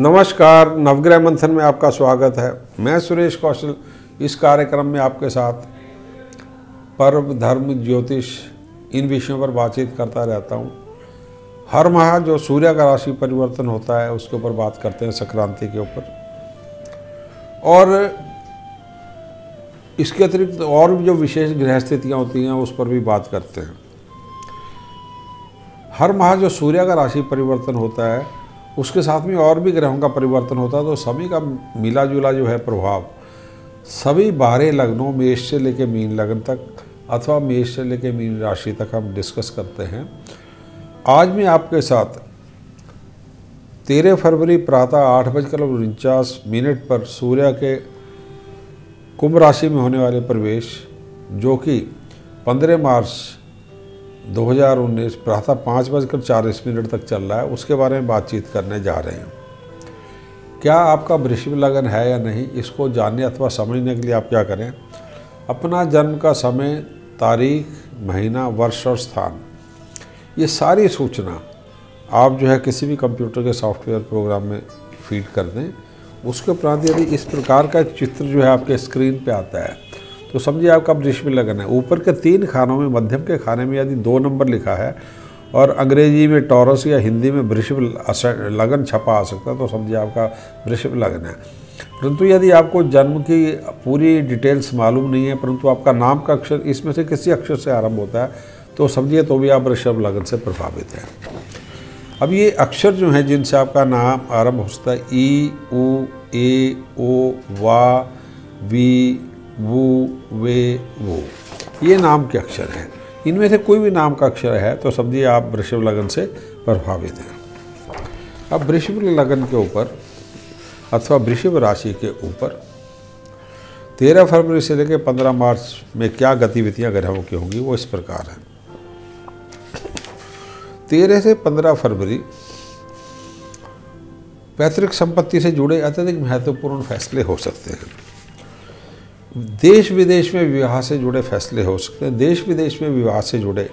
नमस्कार, नवग्रह मंथन में आपका स्वागत है। मैं सुरेश कौशल, इस कार्यक्रम में आपके साथ पर्व, धर्म, ज्योतिष, इन विषयों पर बातचीत करता रहता हूँ। हर माह जो सूर्य का राशि परिवर्तन होता है, उसके ऊपर बात करते हैं संक्रांति के ऊपर। और इसके अतिरिक्त और भी जो विशेष ग्रह स्थितियाँ होती हैं, उस पर भी बात करते हैं। हर माह जो सूर्य का राशि परिवर्तन होता है उसके साथ में और भी ग्रहों का परिवर्तन होता है तो सभी का मिला जुला जो है प्रभाव, सभी बारह लग्नों, मेष से लेकर मीन लग्न तक अथवा मेष से लेकर मीन राशि तक हम डिस्कस करते हैं। आज मैं आपके साथ तेरह फरवरी प्रातः आठ बजकर उनचास मिनट पर सूर्य के कुंभ राशि में होने वाले प्रवेश, जो कि पंद्रह मार्च 2019 प्रातः पाँच बजकर चालीस मिनट तक चल रहा है। उसके बारे में बातचीत करने जा रहे हैं। क्या आपका वृषभ लगन है या नहीं, इसको जानने अथवा समझने के लिए आप क्या करें? अपना जन्म का समय, तारीख, महीना, वर्ष और स्थान। ये सारी सूचना आप जो है किसी भी कंप्यूटर के सॉफ्टवेयर प्रोग्राम में फ़ीड कर दें। उसके उपरांत यदि इस प्रकार का चित्र जो है आपके स्क्रीन पे आता है तो समझिए आपका वृक्ष में लगन है। ऊपर के तीन खानों में, मध्यम के खाने में यदि दो नंबर लिखा है और अंग्रेज़ी में टॉरस या हिंदी में वृषभ लगन छपा आ सकता है तो समझिए आपका वृषभ लगन है। परंतु यदि आपको जन्म की पूरी डिटेल्स मालूम नहीं है, परंतु आपका नाम का अक्षर, इसमें से किसी अक्षर से आरंभ होता है तो समझिए तो भी आप वृषभ लगन से प्रभावित हैं। अब ये अक्षर जो हैं, जिनसे आपका नाम आरंभ हो सकता है, ई, उ, ए, ओ, वा, वी वो, वे, वो। ये नाम के अक्षर हैं। इनमें से कोई भी नाम का अक्षर है तो समझिए आप वृषभ लगन से प्रभावित हैं। अब वृषभ लगन के ऊपर अथवा वृषभ राशि के ऊपर तेरह फरवरी से लेकर पंद्रह मार्च में क्या गतिविधियाँ ग्रहों की होंगी, वो इस प्रकार है। तेरह से पंद्रह फरवरी पैतृक संपत्ति से जुड़े अत्यधिक महत्वपूर्ण फैसले हो सकते हैं। देश विदेश में विवाह से जुड़े फैसले हो सकते हैं, देश विदेश में विवाह से जुड़े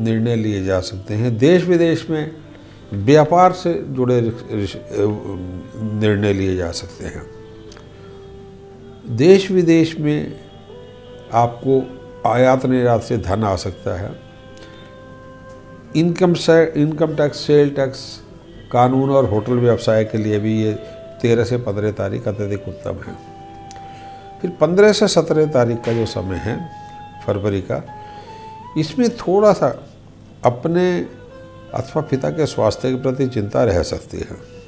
निर्णय लिए जा सकते हैं, देश विदेश में व्यापार से जुड़े निर्णय लिए जा सकते हैं। देश विदेश में आपको आयात निर्यात से धन आ सकता है। इनकम से, इनकम टैक्स, सेल टैक्स, कानून और होटल व्यवसाय के लिए भी ये तेरह से पंद्रह तारीख अत्यधिक उत्तम है। फिर पंद्रह से सत्रह तारीख का जो समय है, फरवरी का, इसमें थोड़ा सा अपने अथवा पिता के स्वास्थ्य के प्रति चिंता रह सकती है।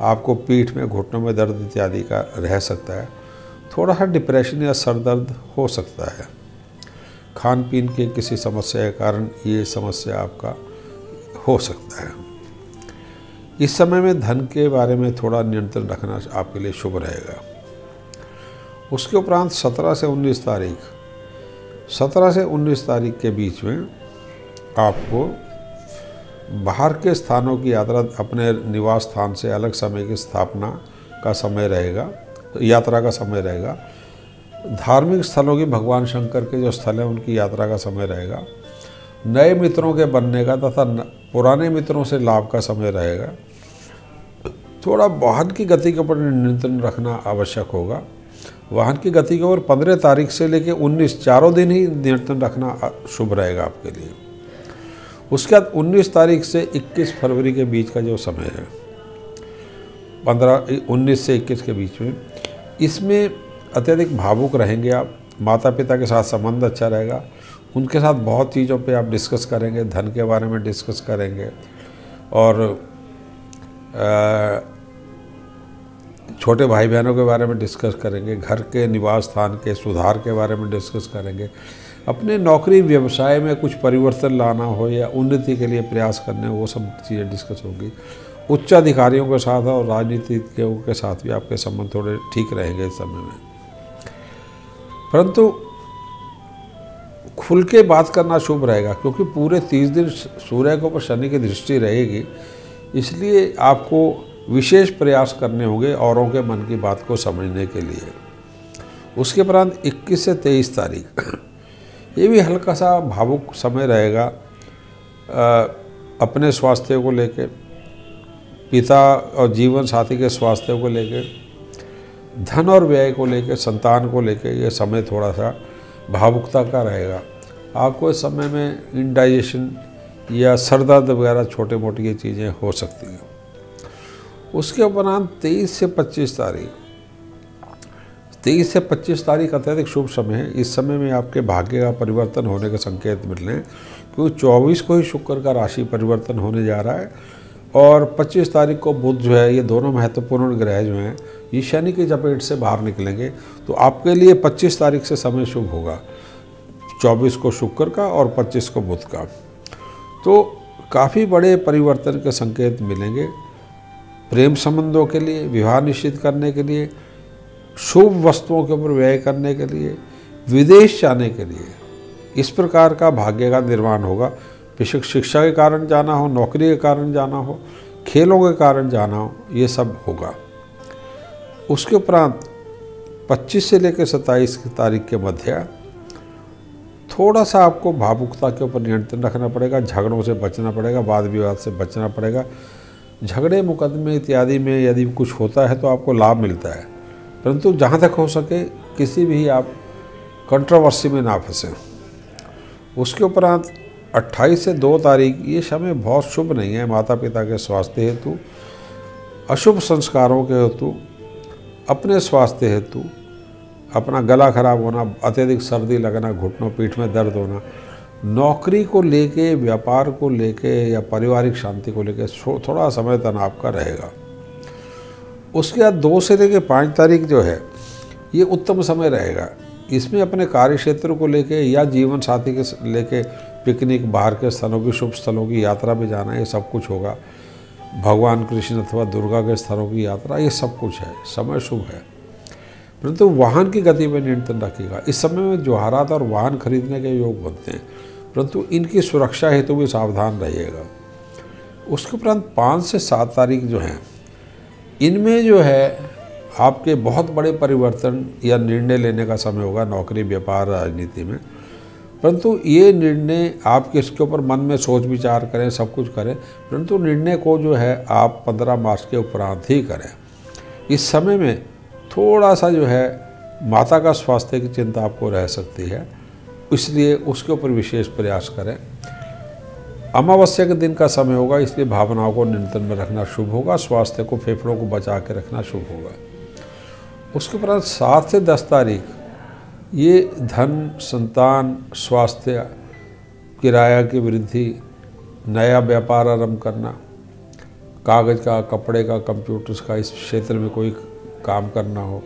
आपको पीठ में घुटनों में दर्द इत्यादि का रह सकता है। थोड़ा सा डिप्रेशन या सर दर्द हो सकता है। खान पीन के किसी समस्या के कारण ये समस्या आपका हो सकता है। इस समय में धन के बारे में थोड़ा नियंत्रण रखना आपके लिए शुभ रहेगा। उसके उपरांत 17 से 19 तारीख। 17 से 19 तारीख के बीच में आपको बाहर के स्थानों की यात्रा, अपने निवास स्थान से अलग समय की स्थापना का समय रहेगा, यात्रा का समय रहेगा। धार्मिक स्थलों की भगवान शंकर के जो स्थल हैं, उनकी यात्रा का समय रहेगा। नए मित्रों के बनने का तथा पुराने मित्रों से लाभ का समय रहेगा। थोड़ा वाहन की गति के ऊपर नियंत्रण रखना आवश्यक होगा। वाहन की गति के ऊपर पंद्रह तारीख से लेकर उन्नीस, चारों दिन ही नियंत्रण रखना शुभ रहेगा आपके लिए। उसके बाद उन्नीस तारीख से इक्कीस फरवरी के बीच का जो समय है, पंद्रह उन्नीस से इक्कीस के बीच में, इसमें अत्यधिक भावुक रहेंगे आप माता पिता के साथ संबंध अच्छा रहेगा, उनके साथ बहुत चीज़ों पे आप डिस्कस करेंगे, धन के बारे में डिस्कस करेंगे, और छोटे भाई बहनों के बारे में डिस्कस करेंगे, घर के निवास स्थान के सुधार के बारे में डिस्कस करेंगे। अपने नौकरी व्यवसाय में कुछ परिवर्तन लाना हो या उन्नति के लिए प्रयास करने वो सब चीज़ें डिस्कस होंगी। उच्च अधिकारियों के साथ और राजनीतिज्ञों के साथ भी आपके संबंध थोड़े ठीक रहेंगे इस समय में। परंतु खुल के बात करना शुभ रहेगा, क्योंकि पूरे तीस दिन सूर्य के ऊपर शनि की दृष्टि रहेगी, इसलिए आपको विशेष प्रयास करने होंगे औरों के मन की बात को समझने के लिए। उसके उपरांत 21 से 23 तारीख। ये भी हल्का सा भावुक समय रहेगा। अपने स्वास्थ्य को लेके, पिता और जीवन साथी के स्वास्थ्य को लेकर धन और व्यय को लेकर संतान को लेकर ये समय थोड़ा सा भावुकता का रहेगा। आपको इस समय में इंडाइजेशन या सर दर्द वगैरह छोटे मोटी ये चीज़ें हो सकती हैं। उसके उपरांत तेईस से पच्चीस तारीख। तेईस से पच्चीस तारीख अत्यधिक शुभ समय है। इस समय में आपके भाग्य का परिवर्तन होने के संकेत मिल रहे हैं। क्योंकि चौबीस को ही शुक्र का राशि परिवर्तन होने जा रहा है और 25 तारीख को बुध जो है, ये दोनों महत्वपूर्ण ग्रह जो हैं, ये शनि की चपेट से बाहर निकलेंगे। तो आपके लिए 25 तारीख से समय शुभ होगा। 24 को शुक्र का और 25 को बुध का। तो काफ़ी बड़े परिवर्तन के संकेत मिलेंगे। प्रेम संबंधों के लिए, विवाह निश्चित करने के लिए, शुभ वस्तुओं के ऊपर व्यय करने के लिए, विदेश जाने के लिए, इस प्रकार का भाग्य का निर्माण होगा। बेशक शिक्षा के कारण जाना हो, नौकरी के कारण जाना हो, खेलों के कारण जाना हो, ये सब होगा। उसके उपरांत 25 से लेकर 27 तारीख के मध्य थोड़ा सा आपको भावुकता के ऊपर नियंत्रण रखना पड़ेगा, झगड़ों से बचना पड़ेगा वाद विवाद से बचना पड़ेगा। झगड़े, मुकदमे इत्यादि में यदि कुछ होता है तो आपको लाभ मिलता है। परंतु जहाँ तक हो सके, किसी भी आप कंट्रोवर्सी में ना फंसें। उसके उपरांत 28 से 2 तारीख, ये समय बहुत शुभ नहीं है माता पिता के स्वास्थ्य हेतु, अशुभ संस्कारों के हेतु, अपने स्वास्थ्य हेतु, अपना गला खराब होना, अत्यधिक सर्दी लगना, घुटनों, पीठ में दर्द होना नौकरी को लेके, व्यापार को लेके या पारिवारिक शांति को लेके थोड़ा समय तनाव का रहेगा। उसके बाद दो से लेके पाँच तारीख जो है, ये उत्तम समय रहेगा। इसमें अपने कार्य क्षेत्र को लेके या जीवन साथी के लेके पिकनिक, बाहर के स्थलों की, शुभ स्थलों की यात्रा में जाना, ये सब कुछ होगा। भगवान कृष्ण अथवा दुर्गा के स्थलों की यात्रा, ये सब कुछ है। समय शुभ है। परंतु तो वाहन की गति में नियंत्रण रखेगा। इस समय में जोहारात और वाहन खरीदने के योग बनते हैं, परंतु इनकी सुरक्षा हेतु भी सावधान रहिएगा। उसके उपरांत पाँच से सात तारीख जो हैं, इनमें जो है आपके बहुत बड़े परिवर्तन या निर्णय लेने का समय होगा नौकरी, व्यापार, राजनीति में। परंतु ये निर्णय आप किसके ऊपर मन में सोच विचार करें, सब कुछ करें, परंतु निर्णय को जो है आप पंद्रह मार्च के उपरांत ही करें। इस समय में थोड़ा सा जो है, माता का स्वास्थ्य की चिंता आपको रह सकती है, इसलिए उसके ऊपर विशेष प्रयास करें। अमावस्या के दिन का समय होगा, इसलिए भावनाओं को नियंत्रण में रखना शुभ होगा, स्वास्थ्य को, फेफड़ों को बचा के रखना शुभ होगा। उसके उपरांत सात से दस तारीख, ये धन, संतान, स्वास्थ्य, किराया की वृद्धि, नया व्यापार आरंभ करना, कागज़ का, कपड़े का, कंप्यूटर्स का, इस क्षेत्र में कोई काम करना हो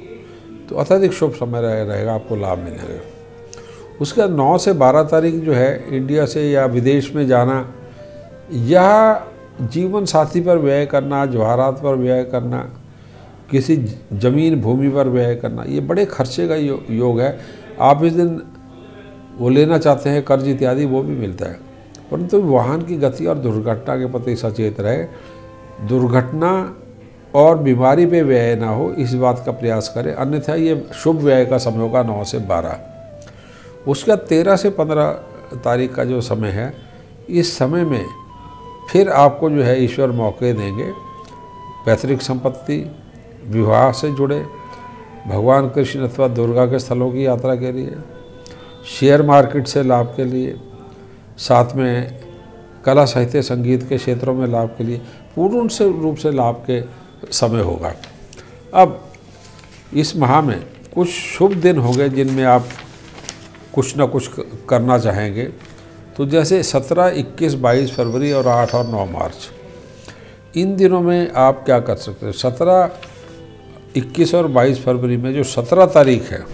तो अत्यधिक शुभ समय रहेगा आपको लाभ मिलेगा। उसके बाद नौ से बारह तारीख जो है इंडिया से या विदेश में जाना या जीवन साथी पर व्यय करना जवाहरात पर व्यय करना किसी ज़मीन भूमि पर व्यय करना ये बड़े खर्चे का यो, योग है। आप इस दिन वो लेना चाहते हैं कर्ज इत्यादि वो भी मिलता है। परंतु तो वाहन की गति और दुर्घटना के प्रति सचेत रहे। दुर्घटना और बीमारी पे व्यय ना हो, इस बात का प्रयास करें। अन्यथा ये शुभ व्यय का समय होगा नौ से बारह। उसका तेरह से पंद्रह तारीख का जो समय है, इस समय में फिर आपको जो है ईश्वर मौके देंगे। पैतृक संपत्ति, विवाह से जुड़े, भगवान कृष्ण अथवा दुर्गा के स्थलों की यात्रा के लिए, शेयर मार्केट से लाभ के लिए, साथ में कला साहित्य संगीत के क्षेत्रों में लाभ के लिए, पूर्ण से रूप से लाभ के समय होगा। अब इस माह में कुछ शुभ दिन हो गए जिनमें आप कुछ ना कुछ करना चाहेंगे। तो जैसे 17, 21, 22 फरवरी और 8 और 9 मार्च। इन दिनों में आप क्या कर सकते हैं? 17, 21 और 22 फरवरी में जो 17 तारीख है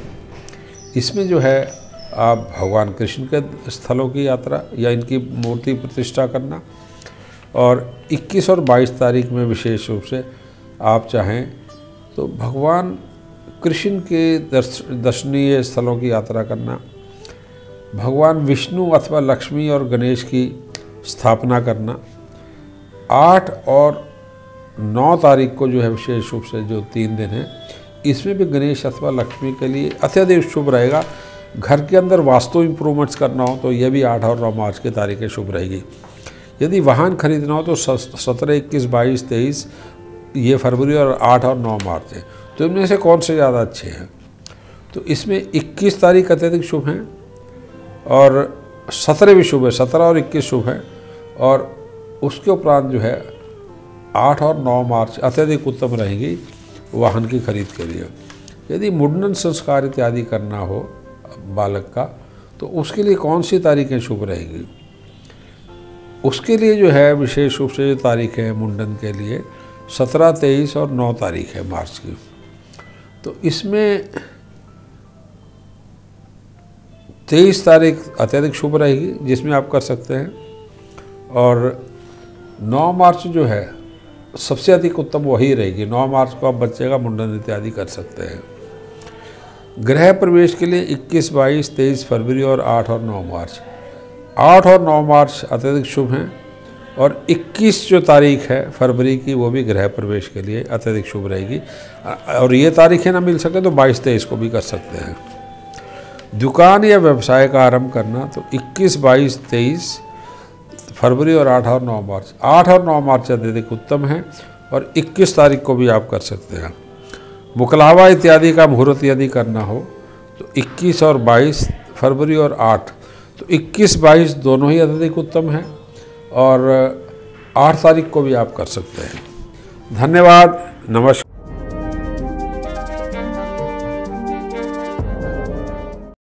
इसमें जो है आप भगवान कृष्ण के स्थलों की यात्रा या इनकी मूर्ति प्रतिष्ठा करना और 21 और 22 तारीख में विशेष रूप से आप चाहें तो भगवान कृष्ण के दर्श, दर्शनीय स्थलों की यात्रा करना, भगवान विष्णु अथवा लक्ष्मी और गणेश की स्थापना करना, आठ और नौ तारीख को जो है विशेष रूप से जो तीन दिन है, इसमें भी गणेश अथवा लक्ष्मी के लिए अत्यधिक शुभ रहेगा। घर के अंदर वास्तु इम्प्रूवमेंट्स करना हो तो यह भी आठ और नौ मार्च की तारीखें शुभ रहेगी। यदि वाहन खरीदना हो तो सत्रह, इक्कीस, बाईस, तेईस ये फरवरी और आठ और नौ मार्च है। तो इनमें से कौन से ज़्यादा अच्छे हैं? तो इसमें इक्कीस तारीख अत्यधिक शुभ हैं और सत्रह भी शुभ है, सत्रह और इक्कीस शुभ है और उसके उपरांत जो है आठ और नौ मार्च अत्यधिक उत्तम रहेंगी वाहन की खरीद के लिए। यदि मुंडन संस्कार इत्यादि करना हो बालक का तो उसके लिए कौन सी तारीखें शुभ रहेंगी? उसके लिए जो है विशेष रूप से जो तारीख मुंडन के लिए सत्रह तेईस और नौ तारीख है मार्च की। तो इसमें तेईस तारीख अत्यधिक शुभ रहेगी जिसमें आप कर सकते हैं। और नौ मार्च जो है सबसे अधिक उत्तम वही रहेगी। नौ मार्च को आप बच्चे का मुंडन इत्यादि कर सकते हैं। गृह प्रवेश के लिए 21, 22, 23 फरवरी और 8 और 9 मार्च। 8 और 9 मार्च अत्यधिक शुभ हैं। और 21 जो तारीख है फरवरी की वो भी गृह प्रवेश के लिए अत्यधिक शुभ रहेगी। और ये तारीखें ना मिल सके तो 22 तेईस को भी कर सकते हैं। दुकान या व्यवसाय का आरंभ करना तो 21, 22, 23 फरवरी और 8 और 9 मार्च। 8 और 9 मार्च अत्यधिक उत्तम है और 21 तारीख को भी आप कर सकते हैं। मुकलावा इत्यादि का मुहूर्त यदि करना हो तो 21 और 22 फरवरी और 8 तो 21 22 दोनों ही अत्यधिक उत्तम है। और आठ तारीख को भी आप कर सकते हैं। धन्यवाद नमस्कार।